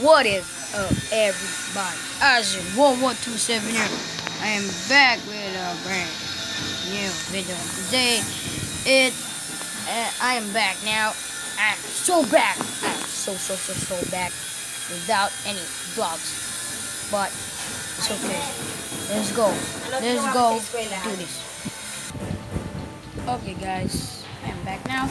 What is up, everybody? Azure 1127 here. I am back with a brand new video. Today, it, uh, I am back now. I'm so back. I'm so, so, so, so back without any vlogs. But it's okay. Let's go. Let's go do this. Okay, guys. I am back now.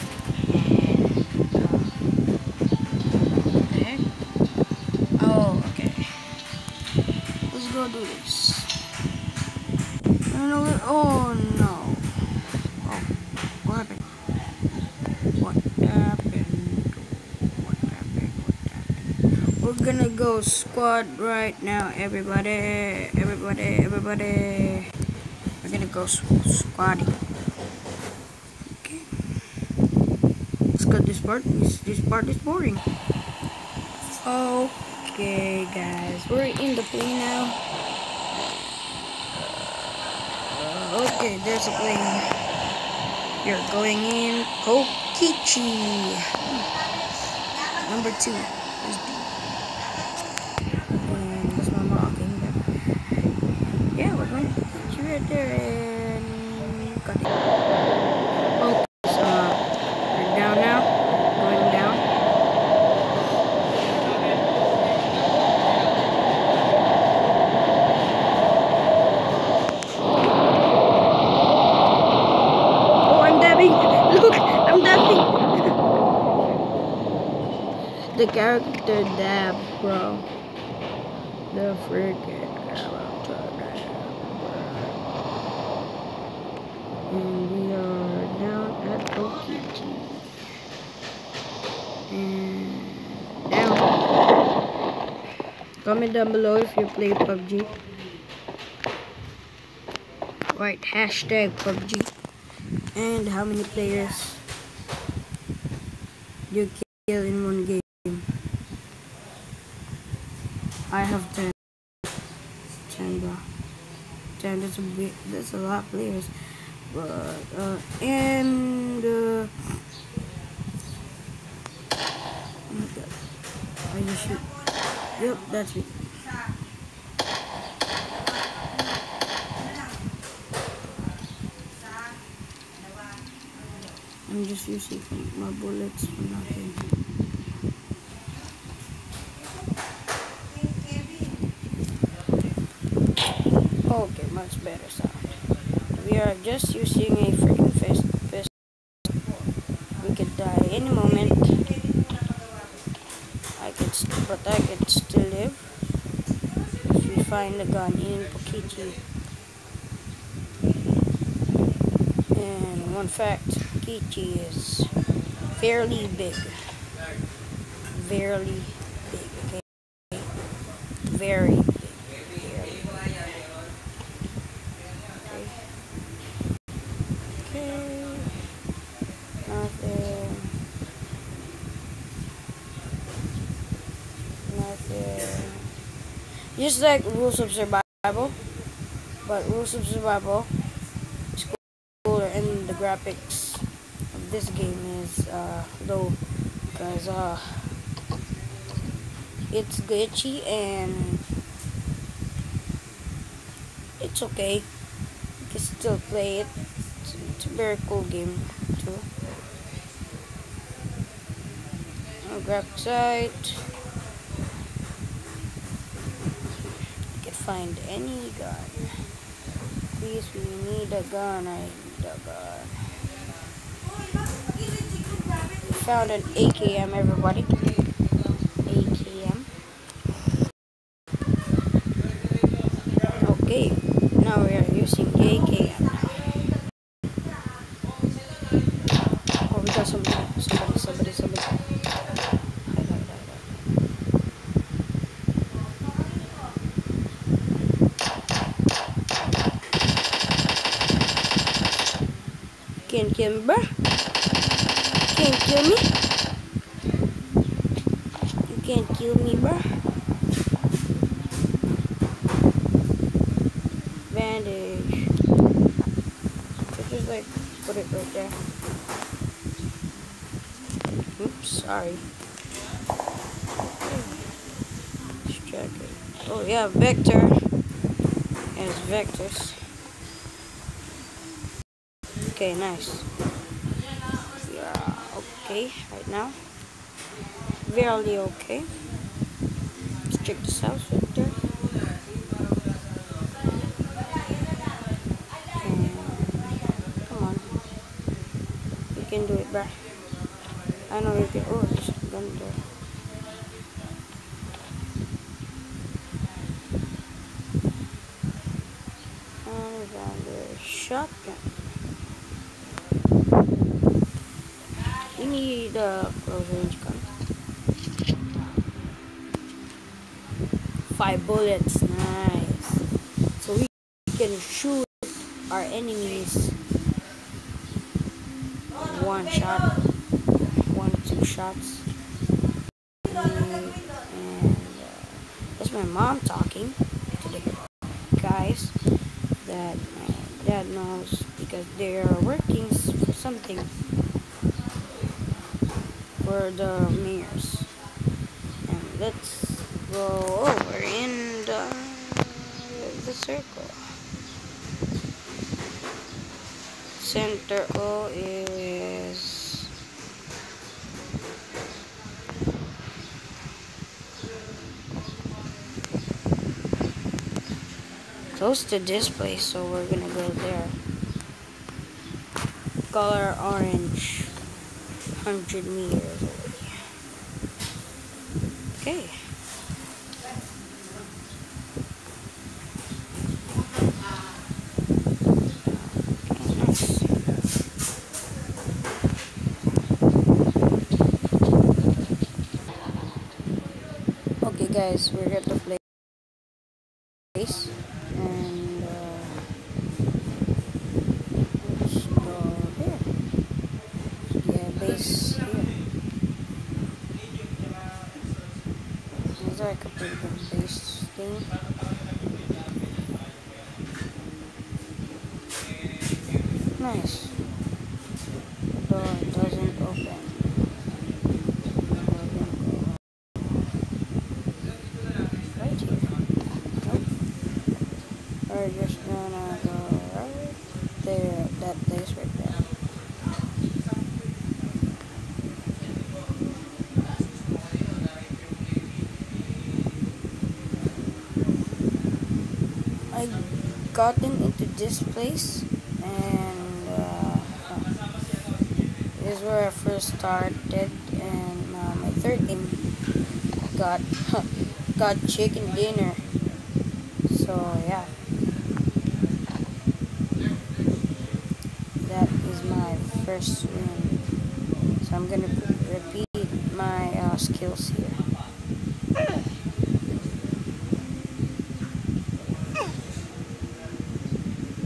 Let's go do this. It. Oh no. Oh, what happened? What happened? What happened? What happened? We're gonna go squad right now, everybody. Everybody, everybody. We're gonna go squatting. Okay. Let's go this part. This, this part is boring. Oh. Okay, guys. We're in the plane now. Uh, okay, there's a plane. You're going in Pochinki. Number two. And yeah. We're going to Pochinki right there. And got it. Oh, so we're down now. Going down. Oh, I'm dabbing. Look, I'm dabbing. the character dab, bro. The freaking bro. And we are down at Okiji. And down. Comment down below if you play PUBG. Right, hashtag PUBG and how many players you kill in one game. I have 10. 10 bro. 10, that's a that's a lot of players. But, uh, and, uh, oh. I just shoot. Yep, that's me. I'm just using my bullets for nothing. Okay, much better sound. We are just using a freaking fist. fist. We could die any moment. I could, but I could still live if we find a gun in Pochinki. And one fact, Kichi is fairly big. Fairly big, okay? Very big. Okay. Okay. Nothing. Nothing. Just like rules of survival. But rules of survival cooler and the graphics of this game is uh, low because uh, it's glitchy and it's okay. You can still play it. It's, it's a very cool game too. On graphic site, you can find any gun. Please, we need a gun. I need a gun. We found an AKM, everybody. AKM. Okay, now we are using the AKM. Oh, we got somebody, somebody, somebody, somebody. Hide, hide, hide, hide. Can't kill me, bruh. Can't kill me. You can't kill me, bruh. Bandage. So just like put it right there. Oops, sorry. Oh yeah, vector. Yes, vectors. Okay, nice. Yeah, okay, right now. Barely okay. Let's check this out right there. Come on. You can do it, bruh. I know you can. Oh, a gun there. Shotgun. Need a close range gun. Five bullets, nice. So we can shoot our enemies one shot, one two shots. And, uh, that's my mom talking to the guys that my dad knows because they are working for something for the mirrors. And let's go over in the, uh, the circle. Center O is close to this place, so we're gonna go there. Color orange, 100 meters. Okay. Okay, guys, we're at the place, and uh, let's go here. Yeah, base here. Is there like a pretty good base thing? Nice. The door doesn't open. We're just gonna go right there, that place right there. I gotten into this place and uh, this is where I first started and uh, my third game got got chicken dinner. So yeah. That is my first win so I'm gonna repeat my uh, skills here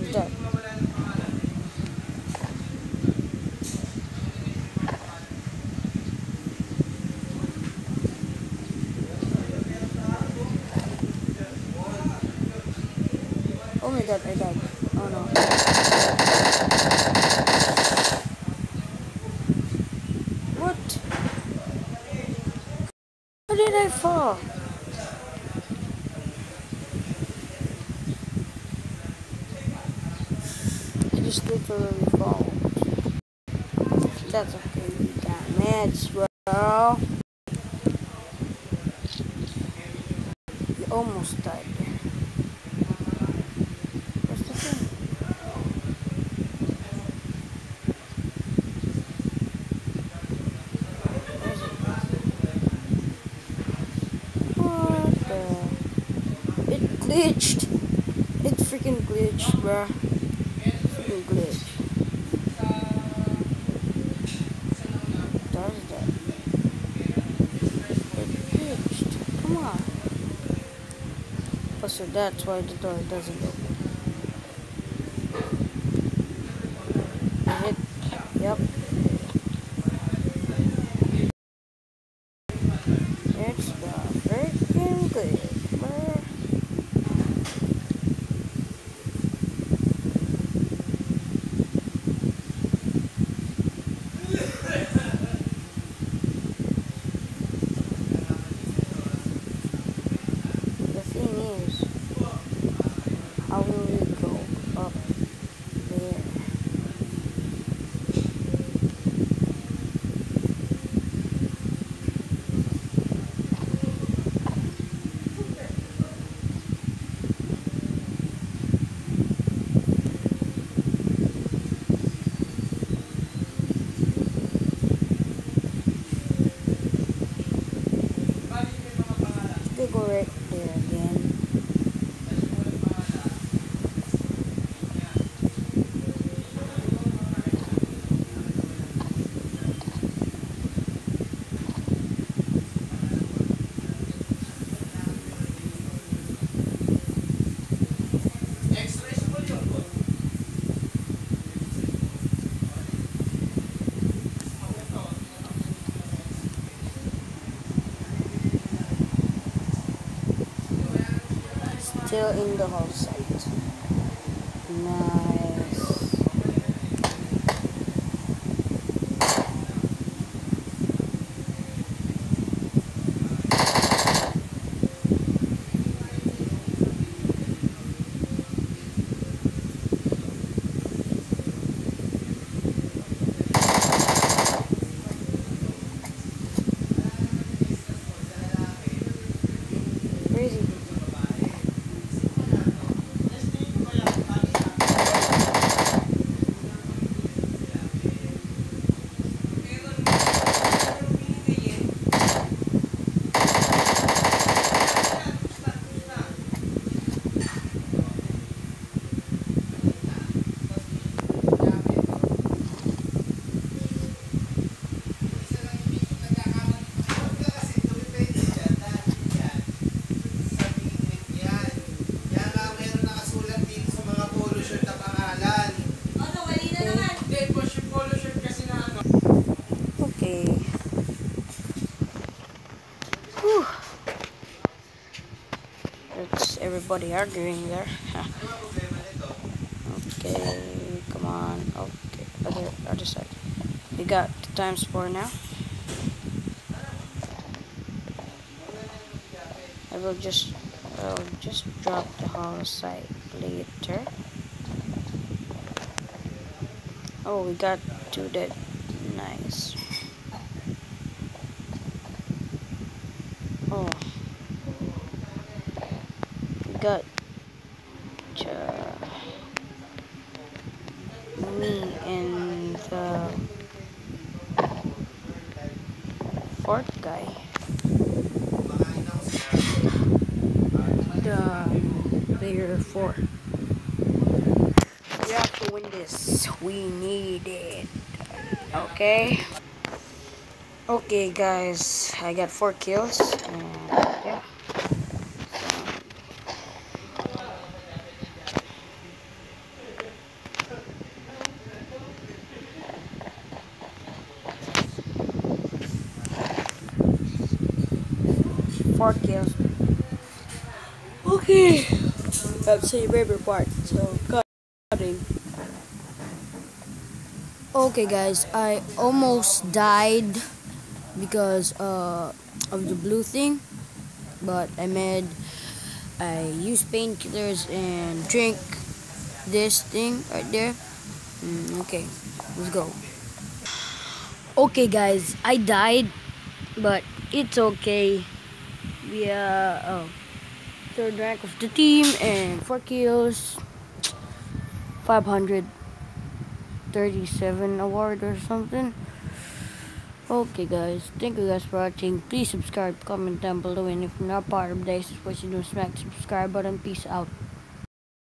Who's that? I died. Oh no. What? How did I fall? I just literally fall. That's okay, match, bro. You almost died there. What's the thing? Where is it? What the? It glitched. It freaking glitched, bruh. Freaking glitch. Does that? It glitched. Come on. Oh, so that's why the door doesn't open. Is it? Yep. It's the freaking glitch, bruh. The thing They go right there again. Still in the whole site. Nice. Where is he? Okay. Whew. Everybody arguing there. okay, come on. Okay, other other side. We got times four now. I will just I'll just drop the whole site later. Oh, we got two dead. Nice. Oh. Got me and the fourth guy. The player four. We have to win this. We need it. Okay. Okay, guys. I got four kills. Four kills. Okay. That's the favorite part. So, cutting. Okay, guys. I almost died because uh, of the blue thing, but I made. I used painkillers and drink this thing right there. Mm, okay, let's go. Okay, guys. I died, but it's okay. We are oh, third rank of the team and four kills. 537 award or something. Okay guys, thank you guys for watching. Please subscribe, comment down below and if you're not part of this, what you do, smack subscribe button. Peace out.